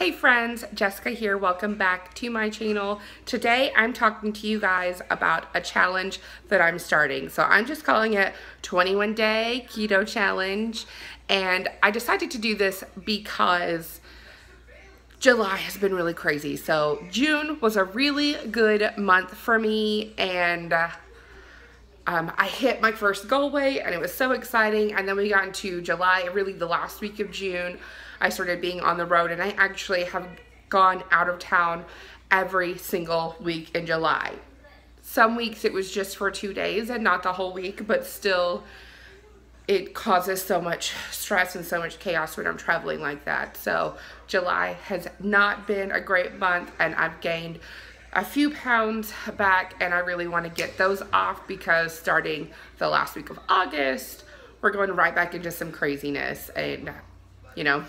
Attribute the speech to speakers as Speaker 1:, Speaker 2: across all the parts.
Speaker 1: Hey friends, Jessica here. Welcome back to my channel. Today I'm talking to you guys about a challenge that I'm starting. So I'm just calling it 21 Day Keto Challenge. And I decided to do this because July has been really crazy. So June was a really good month for me and uh, um, I hit my first goal weight and it was so exciting. And then we got into July, really the last week of June. I started being on the road and I actually have gone out of town every single week in July. Some weeks it was just for two days and not the whole week, but still it causes so much stress and so much chaos when I'm traveling like that. So July has not been a great month and I've gained a few pounds back and I really want to get those off because starting the last week of August, we're going right back into some craziness and you know,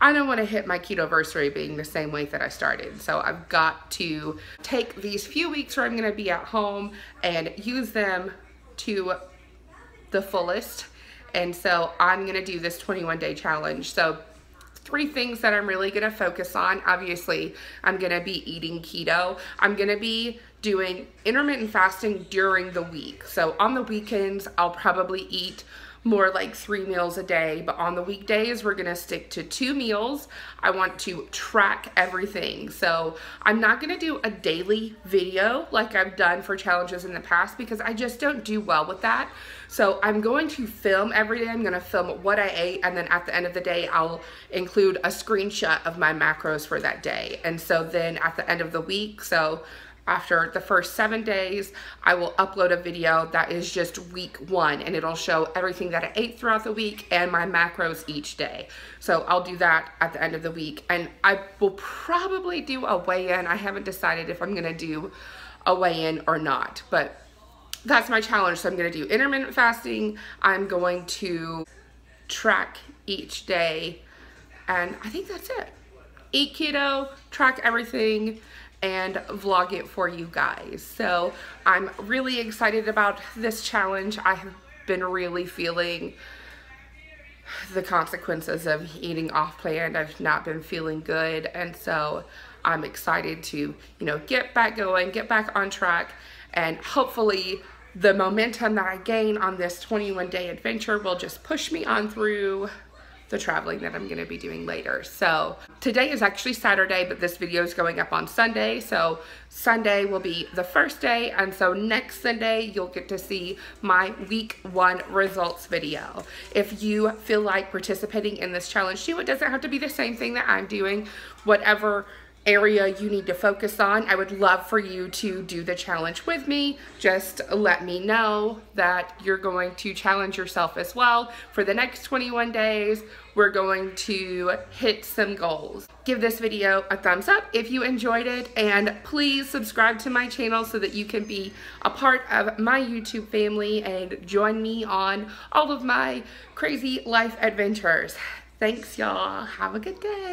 Speaker 1: I don't want to hit my keto anniversary being the same weight that I started. So I've got to take these few weeks where I'm going to be at home and use them to the fullest. And so I'm going to do this 21 day challenge. So three things that I'm really gonna focus on. Obviously, I'm gonna be eating keto. I'm gonna be doing intermittent fasting during the week. So on the weekends, I'll probably eat more like three meals a day, but on the weekdays, we're gonna stick to two meals. I want to track everything. So I'm not gonna do a daily video like I've done for challenges in the past because I just don't do well with that. So I'm going to film every day. I'm gonna film what I ate and then at the end of the day, I'll include a screenshot of my macros for that day. And so then at the end of the week, so after the first seven days, I will upload a video that is just week one and it'll show everything that I ate throughout the week and my macros each day. So I'll do that at the end of the week and I will probably do a weigh-in. I haven't decided if I'm gonna do a weigh-in or not, but that's my challenge. So I'm gonna do intermittent fasting. I'm going to track each day and I think that's it. Eat keto, track everything, and vlog it for you guys. So I'm really excited about this challenge. I have been really feeling the consequences of eating off plan. I've not been feeling good and so I'm excited to, you know, get back going, get back on track and hopefully the momentum that I gain on this 21 day adventure will just push me on through the traveling that I'm going to be doing later. So today is actually Saturday, but this video is going up on Sunday. So Sunday will be the first day. And so next Sunday, you'll get to see my week one results video. If you feel like participating in this challenge too, it doesn't have to be the same thing that I'm doing. Whatever area you need to focus on. I would love for you to do the challenge with me. Just let me know that you're going to challenge yourself as well. For the next 21 days, we're going to hit some goals. Give this video a thumbs up if you enjoyed it and please subscribe to my channel so that you can be a part of my YouTube family and join me on all of my crazy life adventures. Thanks y'all. Have a good day.